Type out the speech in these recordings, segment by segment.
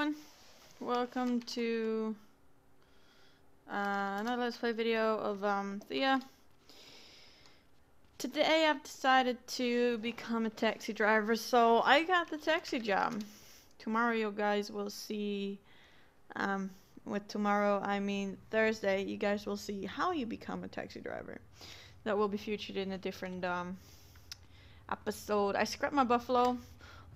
everyone, welcome to uh, another Let's Play video of um, Theia. Today I've decided to become a taxi driver, so I got the taxi job. Tomorrow you guys will see, um, with tomorrow I mean Thursday, you guys will see how you become a taxi driver. That will be featured in a different um, episode. I scrapped my Buffalo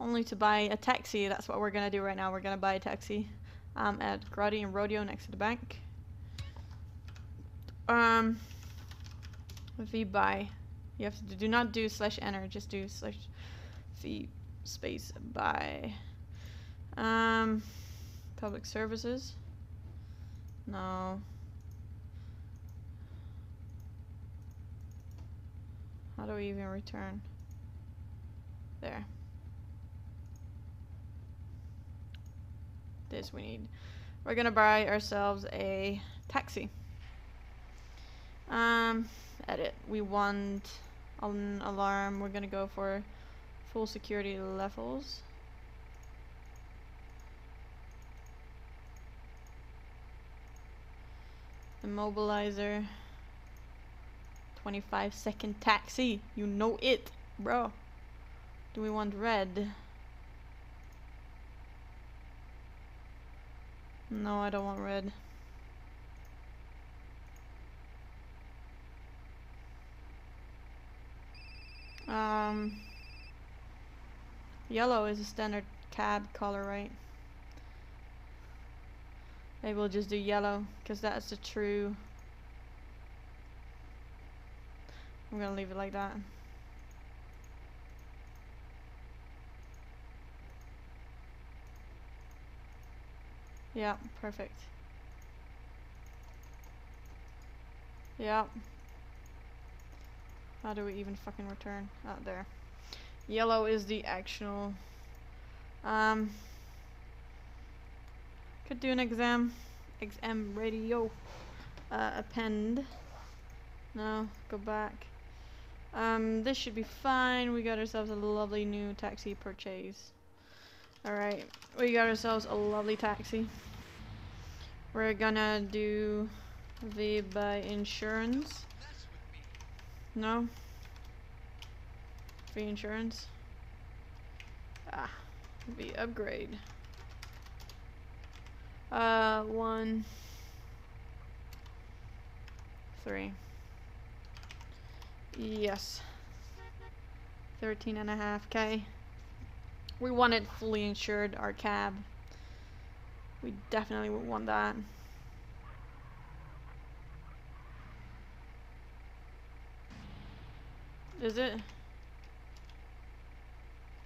only to buy a taxi. That's what we're gonna do right now. We're gonna buy a taxi um, at Grotti and Rodeo next to the bank. Um, V buy. You have to do not do slash enter. Just do slash V space buy. Um, public services. No. How do we even return? There. This we need. We're gonna buy ourselves a taxi. Um, edit. We want an alarm. We're gonna go for full security levels. Immobilizer. 25 second taxi. You know it, bro. Do we want red? No, I don't want red. Um, yellow is a standard cab color, right? Maybe we'll just do yellow, because that's the true... I'm gonna leave it like that. Yeah, perfect. Yeah. How do we even fucking return? Out oh, there. Yellow is the actual. Um. Could do an exam. Exam radio. Uh, append. No, go back. Um, this should be fine. We got ourselves a lovely new taxi purchase. Alright, we got ourselves a lovely taxi. We're gonna do the by insurance. No? Free insurance? Ah, the upgrade. Uh, one, three. Yes. Thirteen and a half K. We want it fully insured, our cab. We definitely would want that. Is it?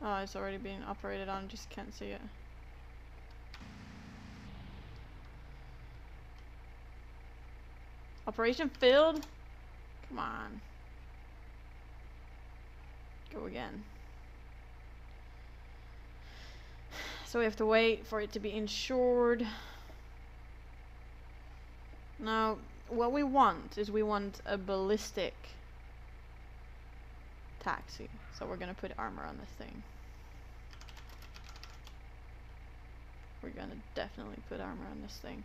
Oh, it's already being operated on, just can't see it. Operation failed? Come on. Go again. So we have to wait for it to be insured. Now, what we want is we want a ballistic taxi. So we're gonna put armor on this thing. We're gonna definitely put armor on this thing.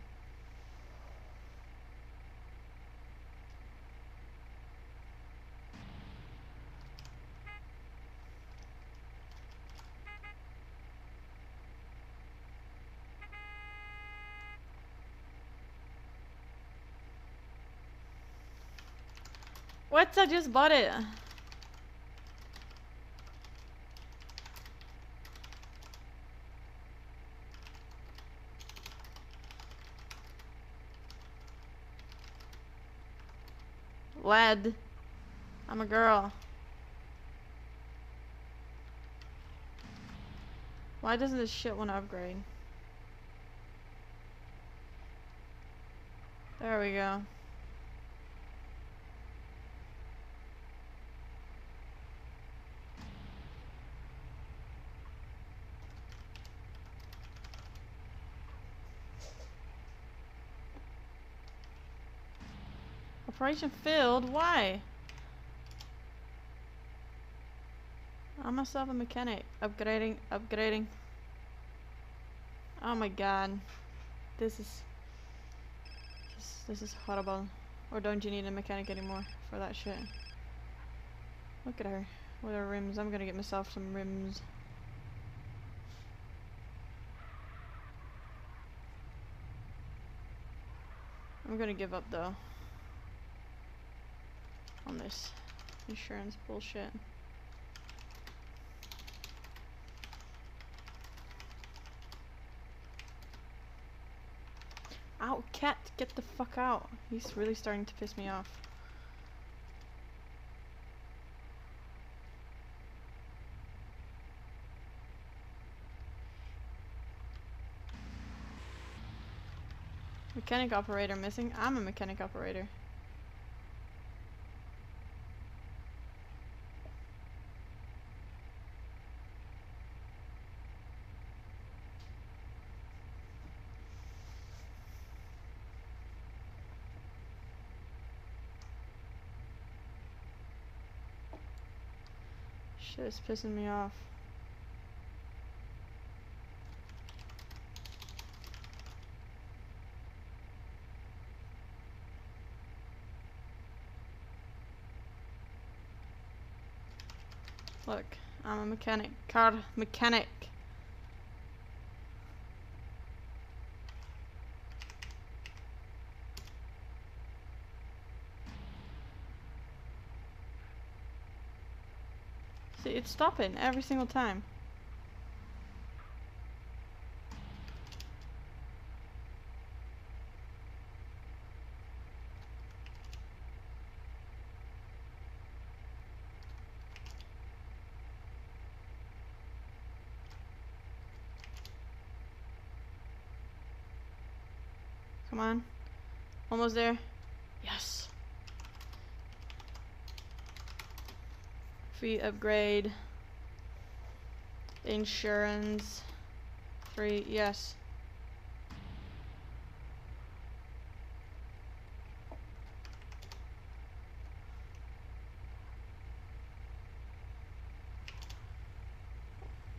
What? I just bought it. Lead. I'm a girl. Why doesn't this shit want to upgrade? There we go. Operation failed? Why? I'm myself a mechanic. Upgrading, upgrading. Oh my god. This is this, this is horrible. Or don't you need a mechanic anymore for that shit? Look at her with her rims. I'm gonna get myself some rims. I'm gonna give up though on this insurance bullshit. Ow, cat, get the fuck out. He's really starting to piss me off. Mechanic operator missing? I'm a mechanic operator. Shit is pissing me off. Look, I'm a mechanic. Car mechanic. See, it's stopping every single time. Come on. Almost there. Yes. Free upgrade. Insurance. Free, yes.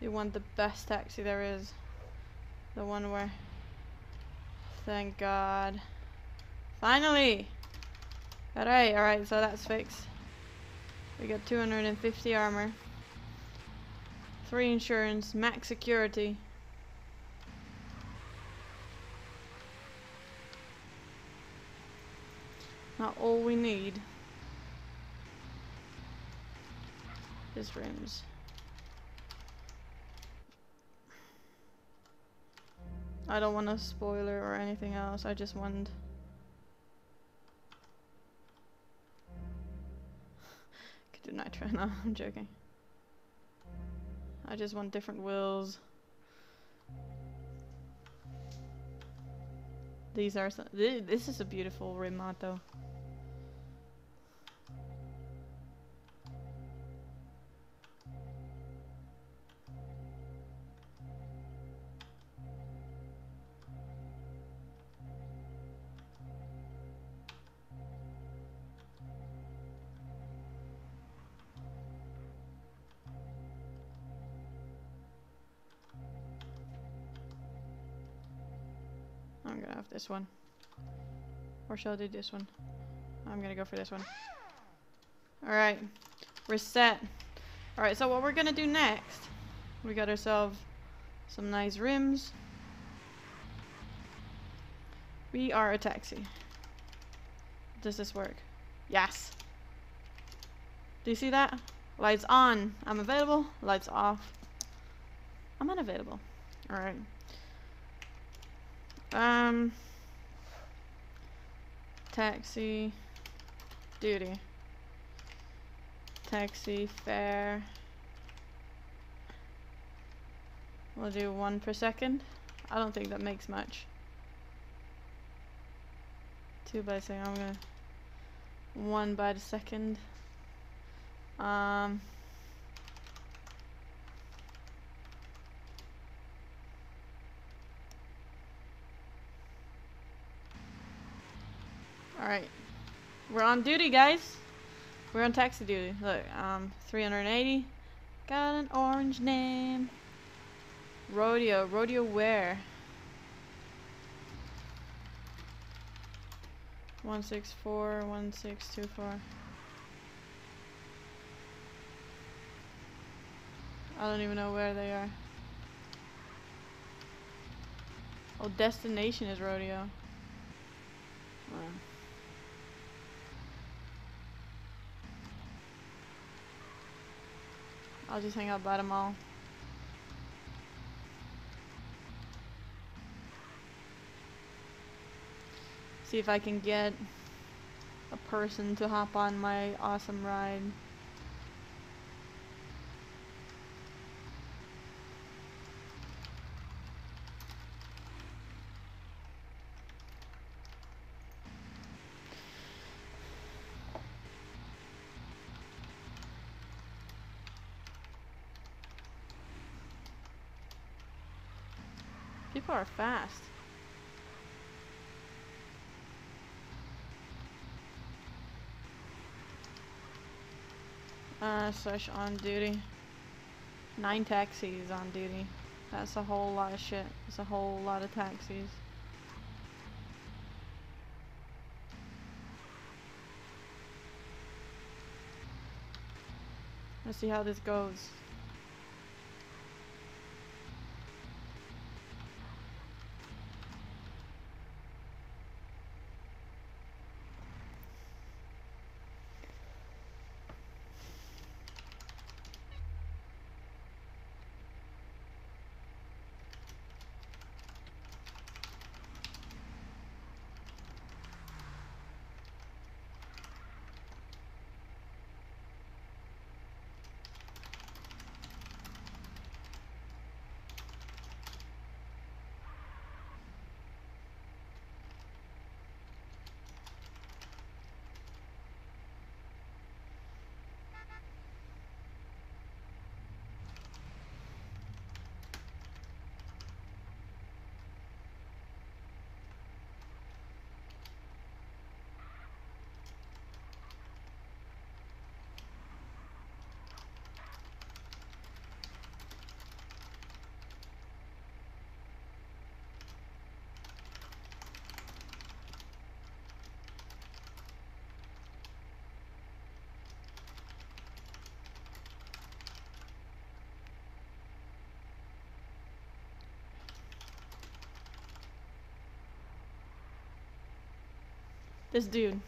You want the best taxi there is. The one where... Thank God. Finally! Alright, alright, so that's fixed. We got 250 armor. 3 insurance, max security. Not all we need. Is rims. I don't want a spoiler or anything else. I just want. Nitro. No, I'm joking. I just want different wheels. These are some. Th this is a beautiful rim though. This one. Or shall I do this one? I'm gonna go for this one. Alright. Reset. Alright, so what we're gonna do next, we got ourselves some nice rims. We are a taxi. Does this work? Yes. Do you see that? Lights on. I'm available. Lights off. I'm unavailable. Alright. Um, taxi, duty, taxi, fare. We'll do one per second. I don't think that makes much. Two by second. I'm gonna one by the second. Um. Alright. We're on duty, guys. We're on taxi duty. Look, um, 380. Got an orange name. Rodeo. Rodeo where? 164, 1624. I don't even know where they are. Oh, destination is rodeo. Wow. I'll just hang out by them all. See if I can get a person to hop on my awesome ride. People are fast. Uh, such on duty. Nine taxis on duty. That's a whole lot of shit. It's a whole lot of taxis. Let's see how this goes. This dude.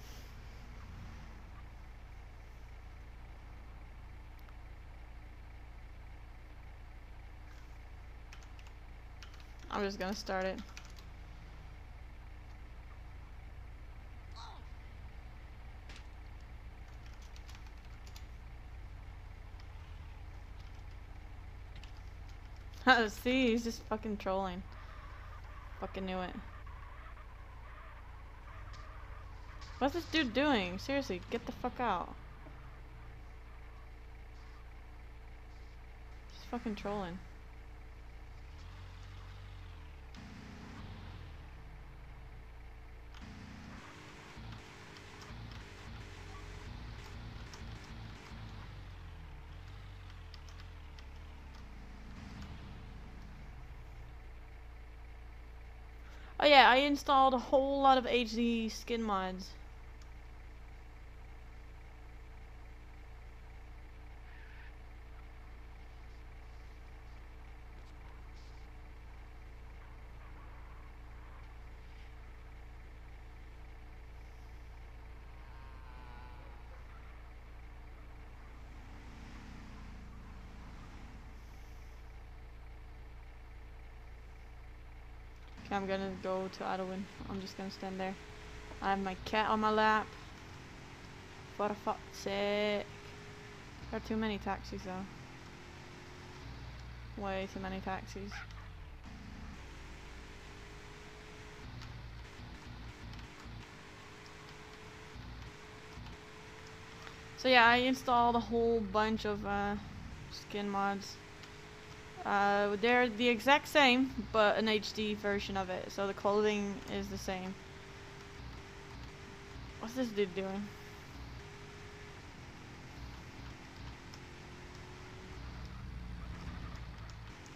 I'm just gonna start it. See, he's just fucking trolling. Fucking knew it. What's this dude doing? Seriously, get the fuck out. He's fucking trolling. Oh yeah, I installed a whole lot of HD skin mods. I'm gonna go to Idlewild. I'm just gonna stand there. I have my cat on my lap. For fuck's sake. There are too many taxis though. Way too many taxis. So yeah, I installed a whole bunch of uh, skin mods. Uh, they're the exact same, but an HD version of it. So the clothing is the same. What's this dude doing?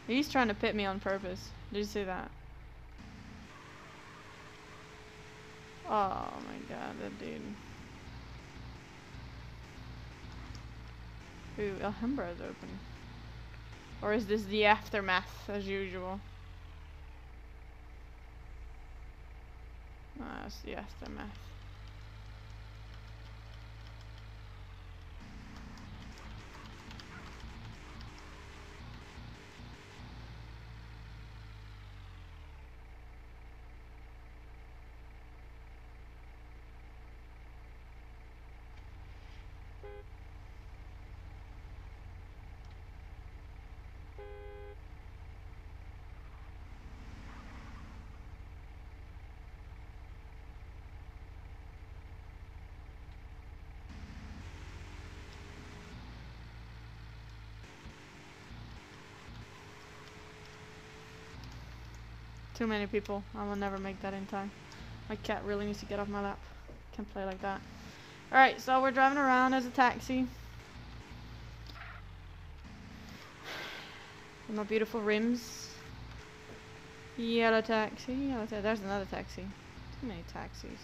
He's trying to pit me on purpose. Did you see that? Oh my god, that dude. Ooh, Alhambra is open. Or is this the aftermath as usual? Ah, it's the aftermath. Too many people. I will never make that in time. My cat really needs to get off my lap. Can't play like that. Alright, so we're driving around as a taxi. With my beautiful rims. Yellow taxi. Yellow ta There's another taxi. Too many taxis.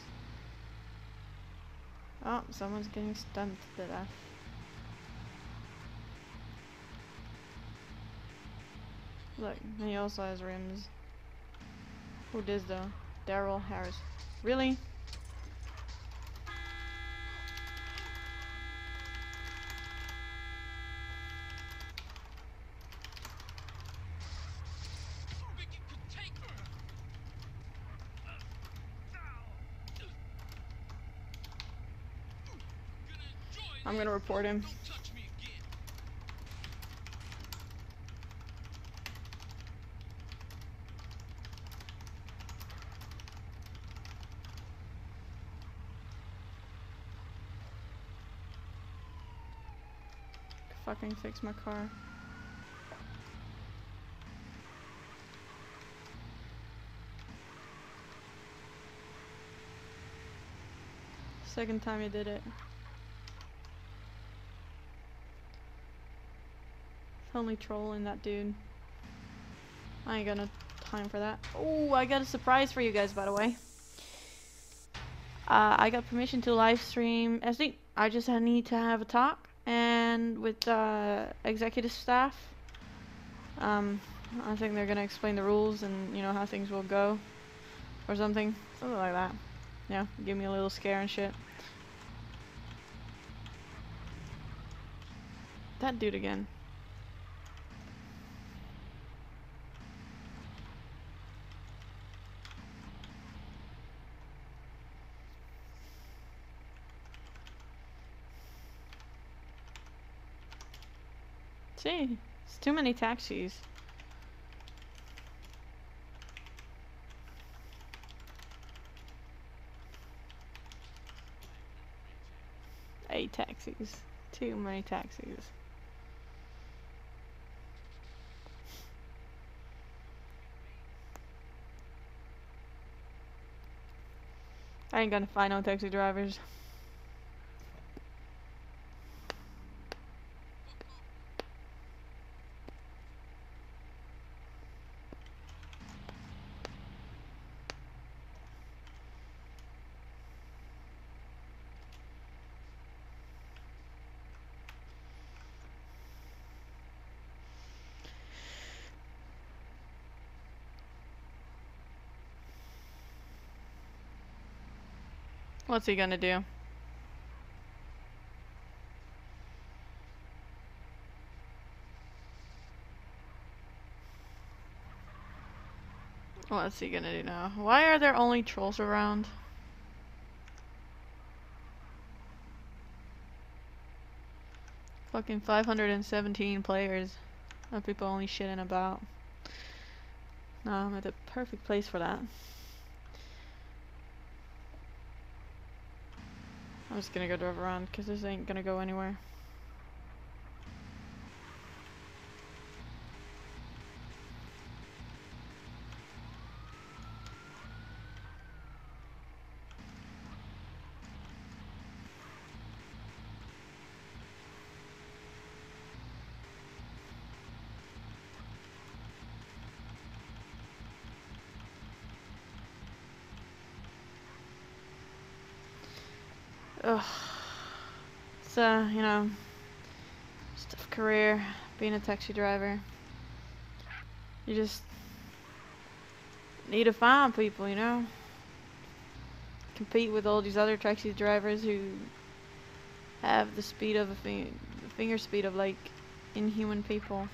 Oh, someone's getting stunned to death. Look, he also has rims. Who does though? Daryl Harris. Really? I'm gonna report him. Fucking fix my car. Second time you did it. It's only trolling that dude. I ain't got no time for that. Oh, I got a surprise for you guys, by the way. Uh, I got permission to live stream SD. I just need to have a talk and with uh, executive staff. Um, I think they're gonna explain the rules and you know how things will go, or something, something like that. Yeah, give me a little scare and shit. That dude again. See, it's too many taxis. Eight taxis. Too many taxis. I ain't gonna find no taxi drivers. What's he gonna do? What's he gonna do now? Why are there only trolls around? Fucking 517 players. Of people only shitting about. No, I'm at the perfect place for that. I'm just gonna go drive around because this ain't gonna go anywhere. A, you know, a career being a taxi driver. You just need to find people, you know? Compete with all these other taxi drivers who have the speed of a fi- finger speed of like inhuman people.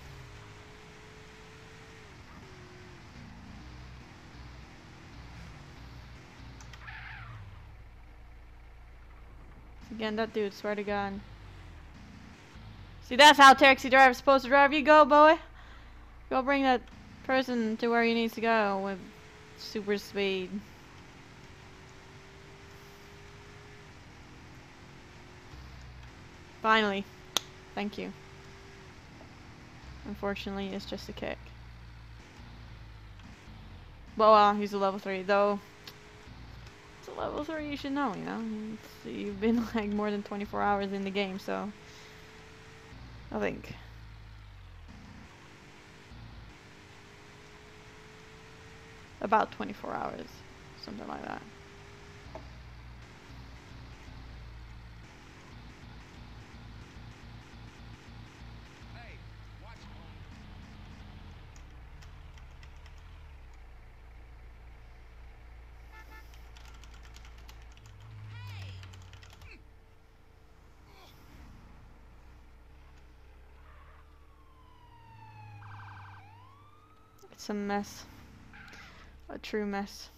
Again, that dude, swear to God. See, that's how taxi driver's supposed to drive. You go, boy. Go bring that person to where he needs to go with super speed. Finally. Thank you. Unfortunately, it's just a kick. Well, he's a level 3, though. Level 3, you should know, you know? You've been like more than 24 hours in the game, so... I think. About 24 hours, something like that. It's a mess. A true mess.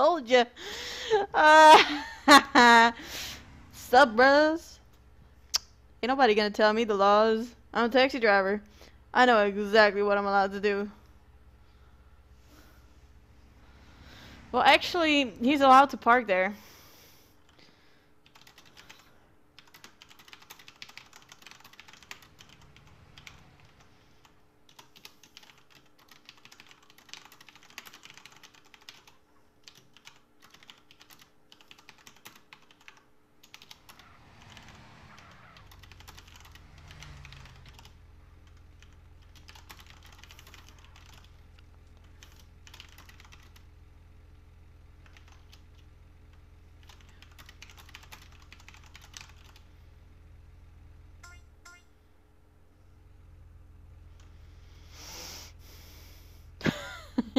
Told you. Uh, sup, bros? Ain't nobody gonna tell me the laws. I'm a taxi driver. I know exactly what I'm allowed to do. Well, actually, he's allowed to park there.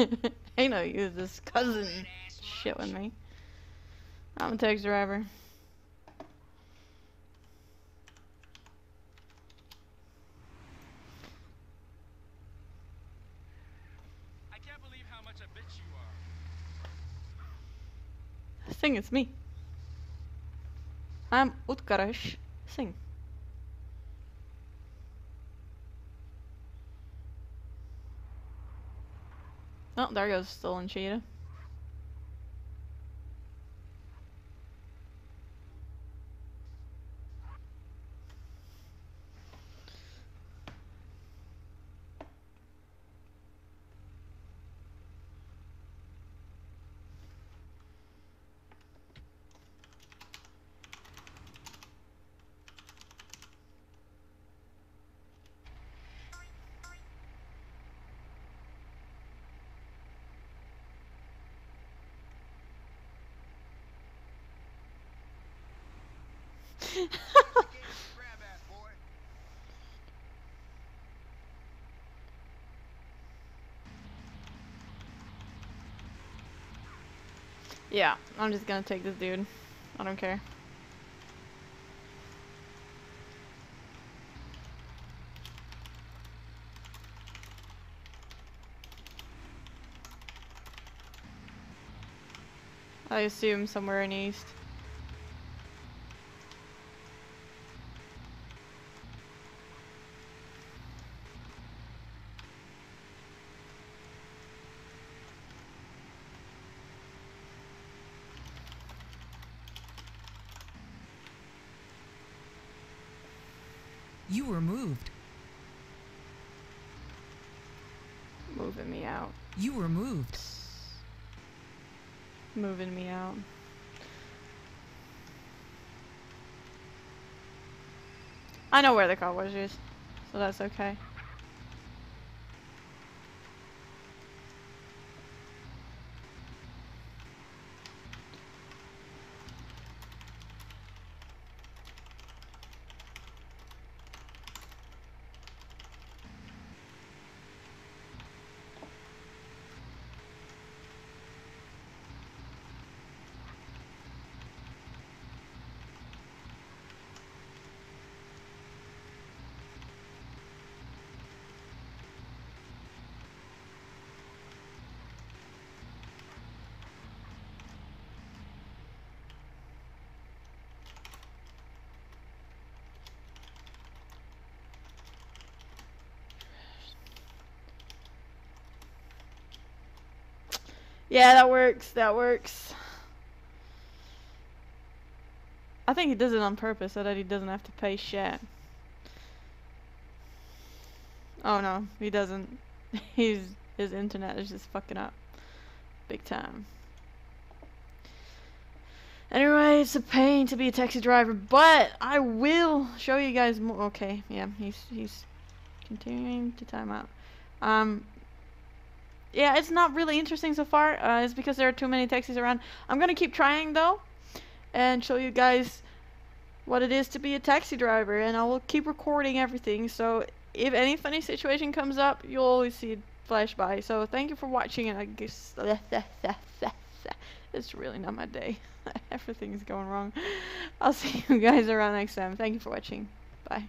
Ain't no use this cousin shit with me. I'm a taxi driver. I can't believe how much much a bitch you are. Sing, it's me. I'm Utkarsh Singh. Oh, there goes stolen cheetah. Get grab ass, boy. Yeah, I'm just gonna take this dude. I don't care. I assume somewhere in east. Moving me out. I know where the car was used, so that's okay. Yeah, that works. That works. I think he does it on purpose so that he doesn't have to pay shit. Oh no, he doesn't. He's his internet is just fucking up. Big time. Anyway, it's a pain to be a taxi driver, but I will show you guys more. Okay, yeah, he's he's continuing to time out. Um, yeah, it's not really interesting so far. Uh, it's because there are too many taxis around. I'm gonna keep trying though, and show you guys what it is to be a taxi driver, and I will keep recording everything. So if any funny situation comes up, you'll always see it flash by. So thank you for watching, and I guess it's really not my day. Everything's going wrong. I'll see you guys around next time. Thank you for watching. Bye.